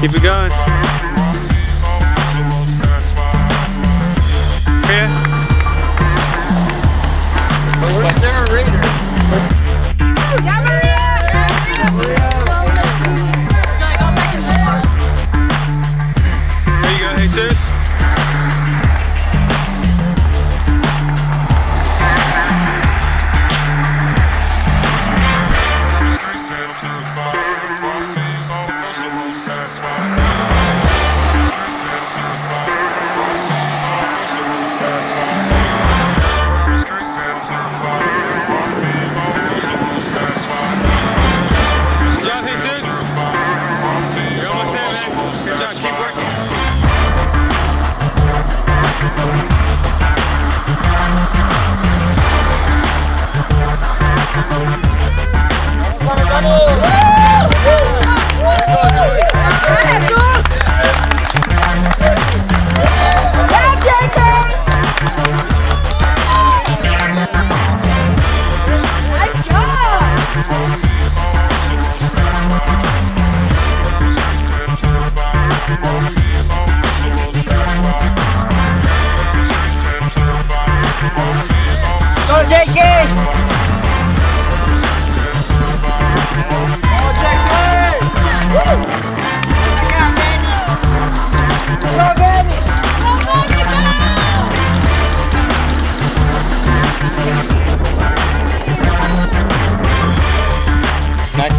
Keep it going.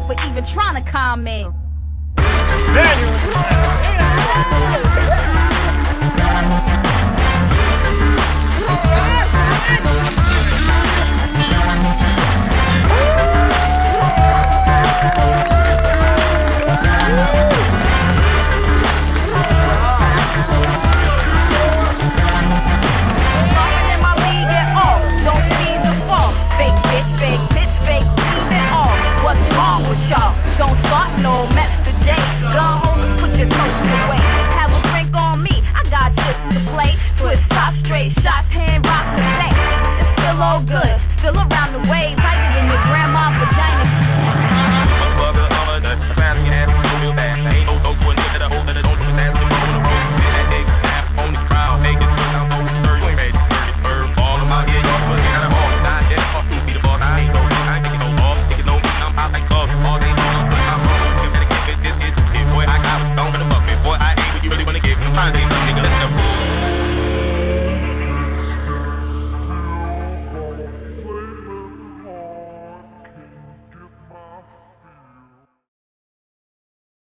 for even trying to comment. me. no Let's go.